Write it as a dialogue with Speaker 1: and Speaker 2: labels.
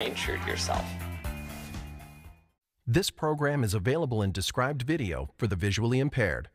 Speaker 1: insured yourself.
Speaker 2: This program is available in described video for the visually impaired.